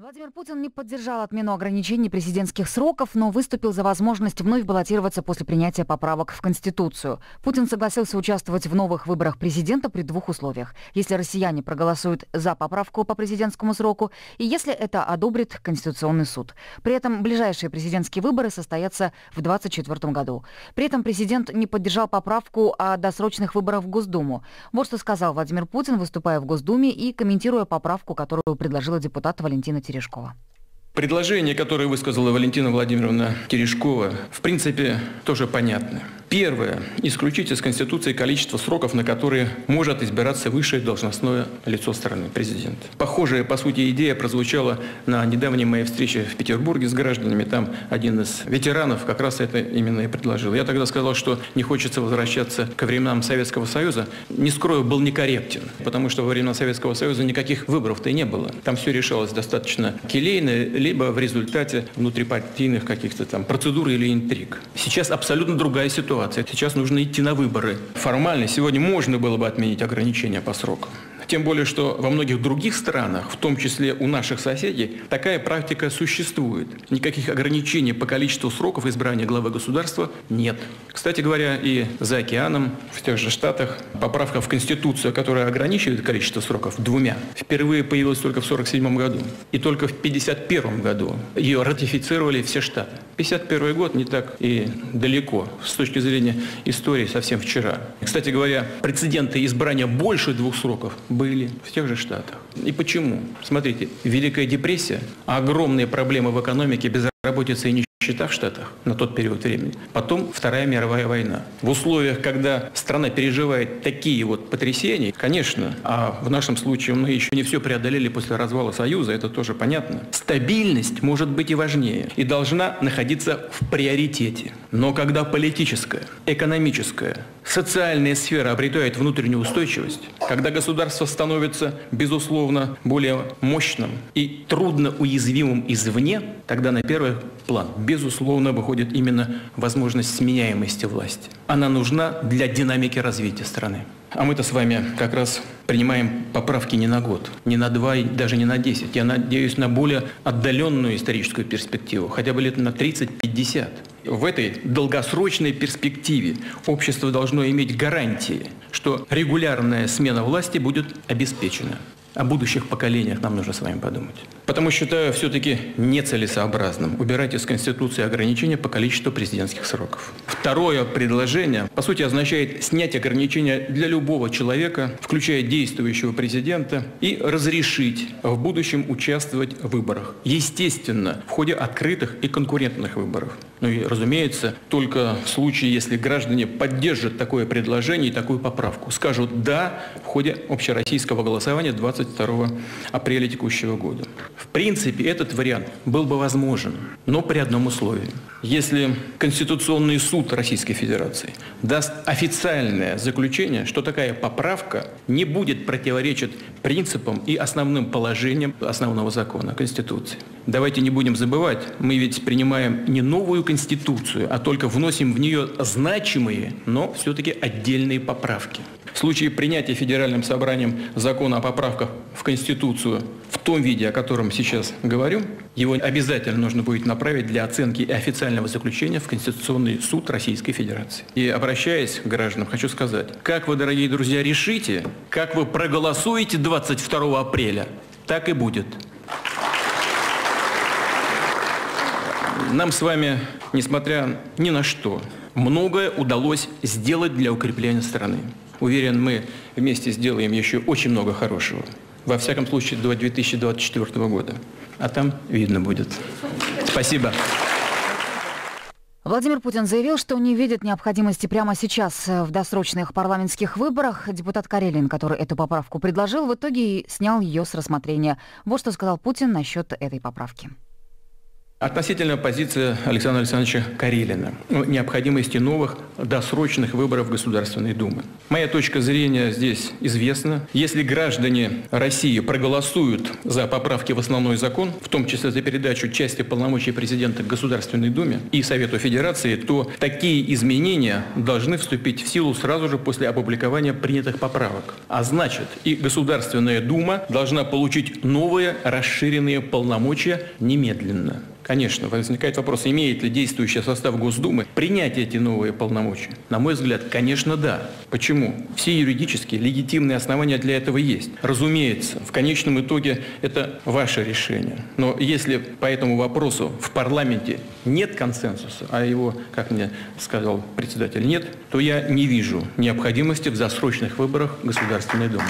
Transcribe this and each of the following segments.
Владимир Путин не поддержал отмену ограничений президентских сроков, но выступил за возможность вновь баллотироваться после принятия поправок в Конституцию. Путин согласился участвовать в новых выборах президента при двух условиях. Если россияне проголосуют за поправку по президентскому сроку и если это одобрит Конституционный суд. При этом ближайшие президентские выборы состоятся в 2024 году. При этом президент не поддержал поправку о досрочных выборах в Госдуму. Вот что сказал Владимир Путин, выступая в Госдуме и комментируя поправку, которую предложила депутат Валентина Терешкова. Предложение, которое высказала Валентина Владимировна Терешкова, в принципе, тоже понятно. Первое. Исключить из Конституции количество сроков, на которые может избираться высшее должностное лицо страны, президент. Похожая, по сути, идея прозвучала на недавней моей встрече в Петербурге с гражданами. Там один из ветеранов как раз это именно и предложил. Я тогда сказал, что не хочется возвращаться ко временам Советского Союза. Не скрою, был некорректен, потому что во времена Советского Союза никаких выборов-то и не было. Там все решалось достаточно келейно, либо в результате внутрипартийных каких-то там процедур или интриг. Сейчас абсолютно другая ситуация ситуация. Сейчас нужно идти на выборы. Формально сегодня можно было бы отменить ограничения по срокам. Тем более, что во многих других странах, в том числе у наших соседей, такая практика существует. Никаких ограничений по количеству сроков избрания главы государства нет. Кстати говоря, и за океаном, в тех же Штатах, поправка в Конституцию, которая ограничивает количество сроков двумя, впервые появилась только в 1947 году. И только в 1951 году ее ратифицировали все штаты. 1951 год не так и далеко с точки зрения истории совсем вчера. Кстати говоря, прецеденты избрания больше двух сроков были в тех же Штатах. И почему? Смотрите, Великая депрессия, огромные проблемы в экономике, безработица и нищета в Штатах на тот период времени. Потом Вторая мировая война. В условиях, когда страна переживает такие вот потрясения, конечно, а в нашем случае мы еще не все преодолели после развала Союза, это тоже понятно, стабильность может быть и важнее, и должна находиться в приоритете. Но когда политическая, экономическая, социальная сфера обретает внутреннюю устойчивость, когда государство становится, безусловно, более мощным и трудно уязвимым извне, тогда на первый план, безусловно, выходит именно возможность сменяемости власти. Она нужна для динамики развития страны. А мы-то с вами как раз принимаем поправки не на год, не на два, даже не на десять. Я надеюсь на более отдаленную историческую перспективу, хотя бы лет на 30-50. В этой долгосрочной перспективе общество должно иметь гарантии, что регулярная смена власти будет обеспечена. О будущих поколениях нам нужно с вами подумать. Потому считаю все-таки нецелесообразным убирать из Конституции ограничения по количеству президентских сроков. Второе предложение, по сути, означает снять ограничения для любого человека, включая действующего президента, и разрешить в будущем участвовать в выборах. Естественно, в ходе открытых и конкурентных выборов. Ну и, разумеется, только в случае, если граждане поддержат такое предложение и такую поправку. Скажут «да» в ходе общероссийского голосования 22 апреля текущего года. В принципе, этот вариант был бы возможен, но при одном условии. Если Конституционный суд Российской Федерации даст официальное заключение, что такая поправка не будет противоречить принципам и основным положениям основного закона Конституции. Давайте не будем забывать, мы ведь принимаем не новую Конституцию, а только вносим в нее значимые, но все-таки отдельные поправки. В случае принятия Федеральным собранием закона о поправках в Конституцию в том виде, о котором сейчас говорю, его обязательно нужно будет направить для оценки и официального заключения в Конституционный суд Российской Федерации. И обращаясь к гражданам, хочу сказать, как вы, дорогие друзья, решите, как вы проголосуете 22 апреля, так и будет. Нам с вами, несмотря ни на что, многое удалось сделать для укрепления страны. Уверен, мы вместе сделаем еще очень много хорошего. Во всяком случае, до 2024 года. А там видно будет. Спасибо. Владимир Путин заявил, что не видит необходимости прямо сейчас в досрочных парламентских выборах. Депутат Карелин, который эту поправку предложил, в итоге снял ее с рассмотрения. Вот что сказал Путин насчет этой поправки. Относительно позиции Александра Александровича Карелина о необходимости новых досрочных выборов Государственной Думы. Моя точка зрения здесь известна. Если граждане России проголосуют за поправки в основной закон, в том числе за передачу части полномочий президента Государственной Думе и Совету Федерации, то такие изменения должны вступить в силу сразу же после опубликования принятых поправок. А значит, и Государственная Дума должна получить новые расширенные полномочия немедленно. Конечно, возникает вопрос, имеет ли действующий состав Госдумы принять эти новые полномочия? На мой взгляд, конечно, да. Почему? Все юридические, легитимные основания для этого есть. Разумеется, в конечном итоге это ваше решение. Но если по этому вопросу в парламенте нет консенсуса, а его, как мне сказал председатель, нет, то я не вижу необходимости в засрочных выборах Государственной Думы.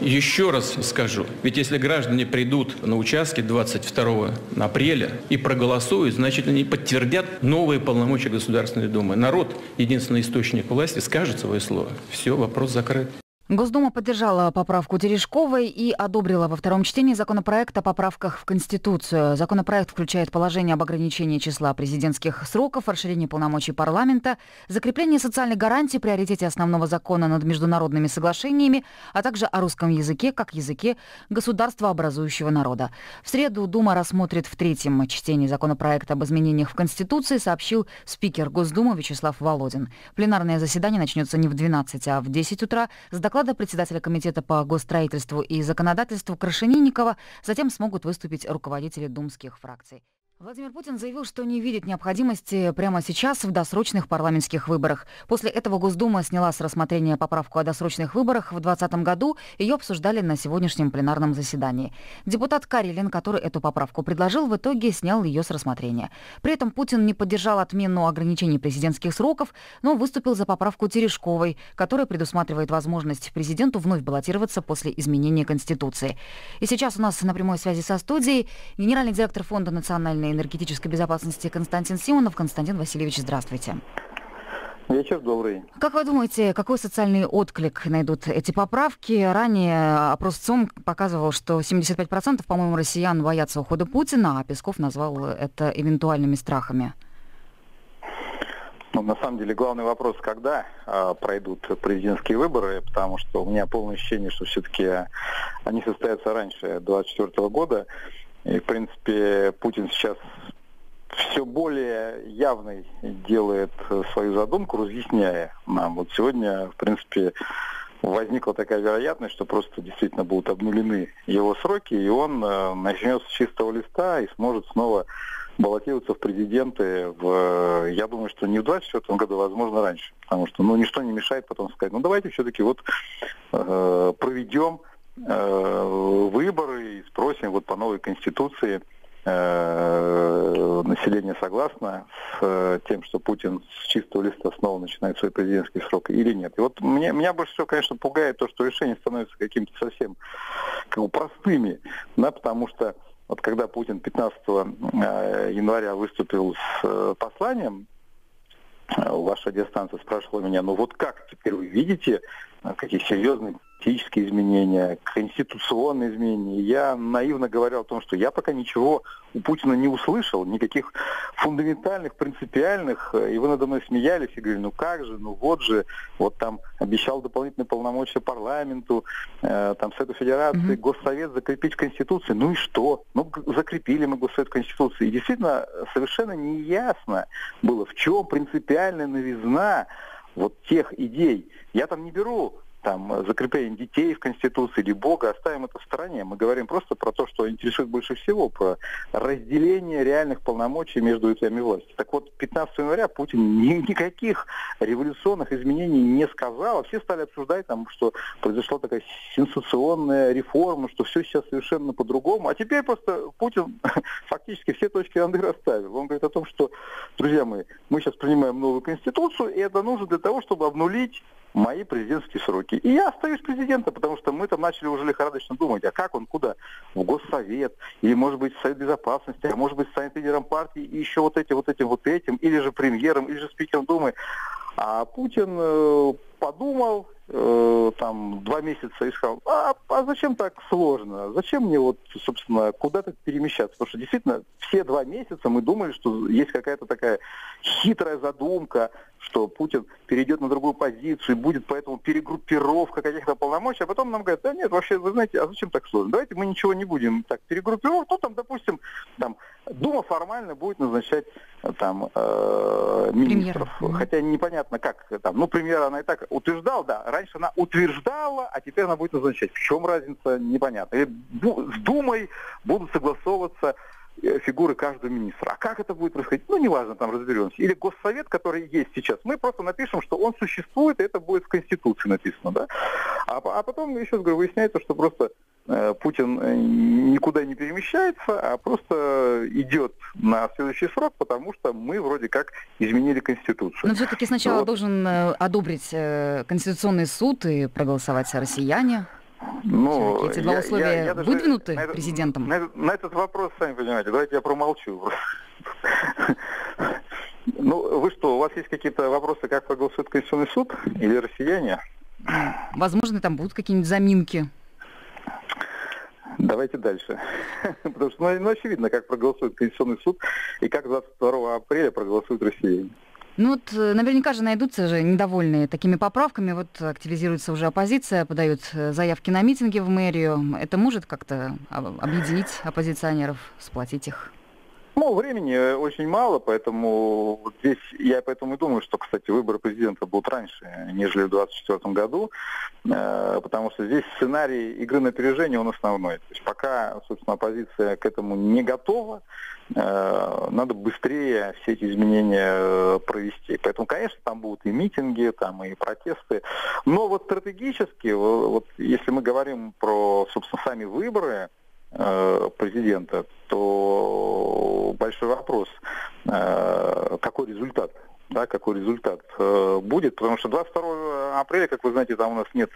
Еще раз скажу, ведь если граждане придут на участки 22 апреля и проголосуют, значит они подтвердят новые полномочия Государственной Думы. Народ, единственный источник власти, скажет свое слово. Все, вопрос закрыт. Госдума поддержала поправку Терешковой и одобрила во втором чтении законопроект о поправках в Конституцию. Законопроект включает положение об ограничении числа президентских сроков, расширении полномочий парламента, закреплении социальных гарантий, приоритете основного закона над международными соглашениями, а также о русском языке как языке государства образующего народа. В среду Дума рассмотрит в третьем чтении законопроект об изменениях в Конституции, сообщил спикер Госдумы Вячеслав Володин. Пленарное заседание начнется не в 12, а в 10 утра с докладом доклада председателя Комитета по госстроительству и законодательству Крашенинникова затем смогут выступить руководители думских фракций. Владимир Путин заявил, что не видит необходимости прямо сейчас в досрочных парламентских выборах. После этого Госдума сняла с рассмотрения поправку о досрочных выборах в 2020 году. Ее обсуждали на сегодняшнем пленарном заседании. Депутат Карелин, который эту поправку предложил, в итоге снял ее с рассмотрения. При этом Путин не поддержал отмену ограничений президентских сроков, но выступил за поправку Терешковой, которая предусматривает возможность президенту вновь баллотироваться после изменения Конституции. И сейчас у нас на прямой связи со студией генеральный директор Фонда национальной национальной энергетической безопасности Константин Симонов. Константин Васильевич, здравствуйте. Вечер добрый. Как вы думаете, какой социальный отклик найдут эти поправки? Ранее опрос ЦОМ показывал, что 75%, по-моему, россиян боятся ухода Путина, а Песков назвал это эвентуальными страхами. Ну, на самом деле, главный вопрос, когда э, пройдут президентские выборы, потому что у меня полное ощущение, что все-таки они состоятся раньше 2024 года. И, в принципе, Путин сейчас все более явной делает свою задумку, разъясняя нам. Вот сегодня, в принципе, возникла такая вероятность, что просто действительно будут обнулены его сроки, и он э, начнет с чистого листа и сможет снова баллотироваться в президенты в, я думаю, что не в 2024 году, а, возможно, раньше. Потому что ну, ничто не мешает потом сказать, ну давайте все-таки вот э, проведем выборы и спросим вот по новой конституции э, население согласно с э, тем, что Путин с чистого листа снова начинает свой президентский срок или нет. И вот мне, меня больше всего, конечно, пугает то, что решения становятся какими-то совсем как бы, простыми, да, потому что вот когда Путин 15 января выступил с посланием, ваша дистанция спрашивала меня, ну вот как теперь вы видите, какие серьезные политические изменения, конституционные изменения. Я наивно говорил о том, что я пока ничего у Путина не услышал, никаких фундаментальных, принципиальных, и вы надо мной смеялись и говорили, ну как же, ну вот же, вот там обещал дополнительные полномочия парламенту, э, там Совету Федерации, mm-hmm. Госсовет закрепить в Конституции, ну и что? Ну закрепили мы Госсовет в Конституции. И действительно совершенно неясно было, в чем принципиальная новизна вот тех идей. Я там не беру там, закрепление детей в Конституции или Бога, оставим это в стороне. Мы говорим просто про то, что интересует больше всего, про разделение реальных полномочий между ветвями власти. Так вот, 15 января Путин ни, никаких революционных изменений не сказал. Все стали обсуждать, там, что произошла такая сенсационная реформа, что все сейчас совершенно по-другому. А теперь просто Путин фактически все точки «и» расставил. Он говорит о том, что, друзья мои, мы сейчас принимаем новую Конституцию, и это нужно для того, чтобы обнулить мои президентские сроки. И я остаюсь президентом, потому что мы там начали уже лихорадочно думать, а как он, куда? В Госсовет, или может быть в Совет Безопасности, а может быть станет лидером партии и еще вот этим, вот этим, вот этим, или же премьером, или же спикером Думы. А Путин э, подумал э, там два месяца и сказал, а, а зачем так сложно? Зачем мне вот, собственно, куда-то перемещаться? Потому что действительно все два месяца мы думали, что есть какая-то такая хитрая задумка, что Путин перейдет на другую позицию, будет поэтому перегруппировка каких-то полномочий, а потом нам говорят, да нет, вообще, вы знаете, а зачем так сложно? Давайте мы ничего не будем так перегруппировать, ну там, допустим, там Дума формально будет назначать там э, министров, Премьер. хотя непонятно как там, ну премьер она и так утверждала, да, раньше она утверждала, а теперь она будет назначать. В чем разница, непонятно. И с Думой будут согласовываться Э, фигуры каждого министра. А как это будет происходить? Ну, неважно, там разберемся. Или Госсовет, который есть сейчас. Мы просто напишем, что он существует, и это будет в Конституции написано, да? А, а потом, еще раз говорю, выясняется, что просто Путин э, никуда не перемещается, а просто идет на следующий срок, потому что мы вроде как изменили Конституцию. Но все-таки сначала вот. должен э, одобрить Конституционный суд и проголосовать россияне. Ну, эти два условия я, я даже, выдвинуты на президентом? На, на этот вопрос, сами понимаете, давайте я промолчу. Ну, вы что, у вас есть какие-то вопросы, как проголосует Конституционный суд или россияне? Возможно, там будут какие-нибудь заминки. Давайте дальше. Потому что, ну, ну, очевидно, как проголосует Конституционный суд и как 22 апреля проголосуют россияне. Ну вот э, наверняка же найдутся же недовольные такими поправками. Вот активизируется уже оппозиция, подают э, заявки на митинги в мэрию. Это может как-то объединить оппозиционеров, сплотить их? Ну, времени э, очень мало, поэтому здесь я поэтому и думаю, что, кстати, выборы президента будут раньше, нежели в 2024 году, э, потому что здесь сценарий игры на опережение, он основной. То есть пока, собственно, оппозиция к этому не готова, э, надо быстрее все эти изменения провести. Поэтому, конечно, там будут и митинги, там и протесты. Но вот стратегически, вот если мы говорим про, собственно, сами выборы, президента, то большой вопрос, э, какой результат да, какой результат э, будет, потому что 22 апреля, как вы знаете, там у нас нет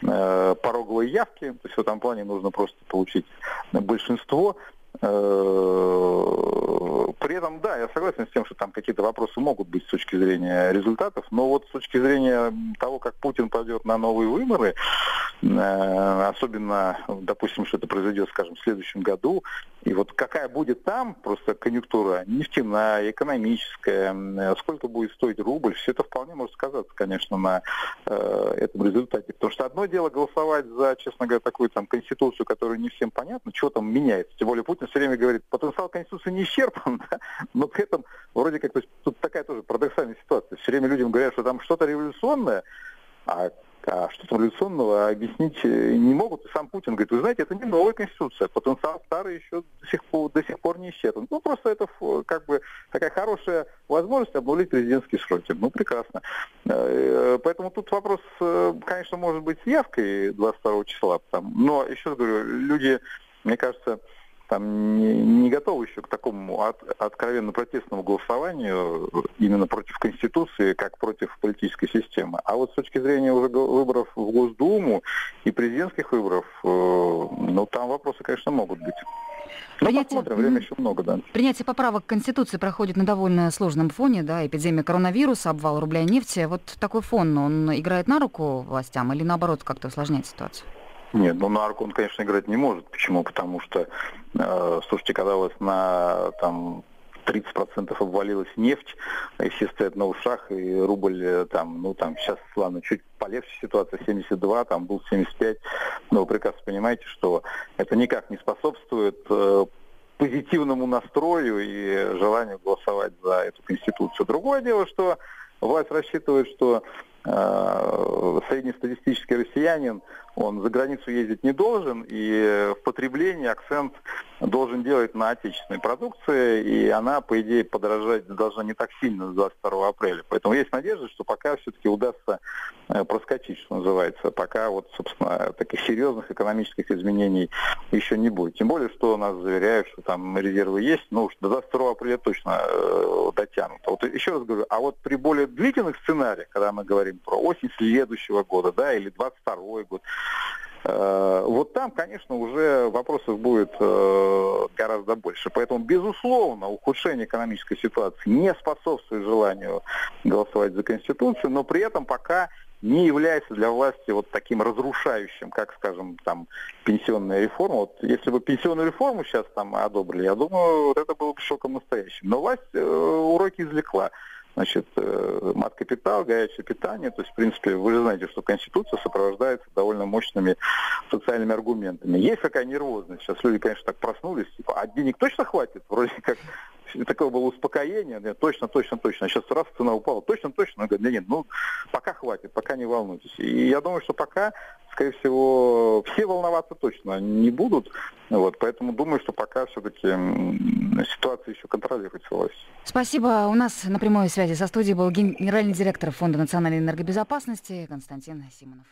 пороговой явки, то есть в этом плане нужно просто получить большинство. При этом, да, я согласен с тем, что там какие-то вопросы могут быть с точки зрения результатов, но вот с точки зрения того, как Путин пойдет на новые выборы, э, особенно, допустим, что это произойдет, скажем, в следующем году, и вот какая будет там просто конъюнктура, нефтяная, экономическая, сколько будет стоить рубль, все это вполне может сказаться, конечно, на э, этом результате. Потому что одно дело голосовать за, честно говоря, такую там конституцию, которая не всем понятно, что там меняется. Тем более Путин все время говорит, потенциал конституции не исчерпан, да? но при этом вроде как, то есть, тут такая тоже парадоксальная ситуация. Все время людям говорят, что там что-то революционное, а а что там революционного объяснить э, не могут. Сам Путин говорит, вы знаете, это не новая конституция, потенциал старый еще до сих пор, до сих пор не исчерпан. Ну, просто это как бы такая хорошая возможность обнулить президентские сроки. Ну, прекрасно. Э, поэтому тут вопрос, э, конечно, может быть с явкой 22 числа. Но, еще раз говорю, люди, мне кажется, там не, не готовы еще к такому от, откровенно протестному голосованию именно против Конституции, как против политической системы. А вот с точки зрения уже выборов в Госдуму и президентских выборов, э, ну там вопросы, конечно, могут быть. Но Принятие... посмотрим, время еще много, да. Принятие поправок к Конституции проходит на довольно сложном фоне, да, эпидемия коронавируса, обвал рубля и нефти. Вот такой фон, он играет на руку властям или наоборот как-то усложняет ситуацию? Нет, ну на арку он, конечно, играть не может. Почему? Потому что, э, слушайте, когда у вас на там 30% обвалилась нефть, и все стоят на ушах, и рубль э, там, ну там сейчас, ладно, чуть полегче ситуация, 72, там был 75, но вы прекрасно понимаете, что это никак не способствует э, позитивному настрою и желанию голосовать за эту конституцию. Другое дело, что власть рассчитывает, что э, среднестатистический россиянин он за границу ездить не должен, и в потреблении акцент должен делать на отечественной продукции, и она, по идее, подорожать должна не так сильно с 22 апреля. Поэтому есть надежда, что пока все-таки удастся э, проскочить, что называется, пока вот, собственно, таких серьезных экономических изменений еще не будет. Тем более, что нас заверяют, что там резервы есть, ну уж до 22 апреля точно э, дотянут. Вот еще раз говорю, а вот при более длительных сценариях, когда мы говорим про осень следующего года, да, или 22 год, Э, вот там, конечно, уже вопросов будет э, гораздо больше. Поэтому, безусловно, ухудшение экономической ситуации не способствует желанию голосовать за Конституцию, но при этом пока не является для власти вот таким разрушающим, как, скажем, там, пенсионная реформа. Вот если бы пенсионную реформу сейчас там одобрили, я думаю, вот это было бы шоком настоящим. Но власть э, уроки извлекла значит, э, мат-капитал, горячее питание. То есть, в принципе, вы же знаете, что Конституция сопровождается довольно мощными социальными аргументами. Есть какая нервозность. Сейчас люди, конечно, так проснулись, типа, а денег точно хватит? Вроде как такое было успокоение, нет, точно, точно, точно. А сейчас раз цена упала, точно, точно. Он говорит, нет, ну, пока хватит, пока не волнуйтесь. И я думаю, что пока, скорее всего, все волноваться точно не будут. Вот, поэтому думаю, что пока все-таки ситуация еще контролируется властью. Спасибо. У нас на прямой связи со студией был генеральный директор Фонда национальной энергобезопасности Константин Симонов.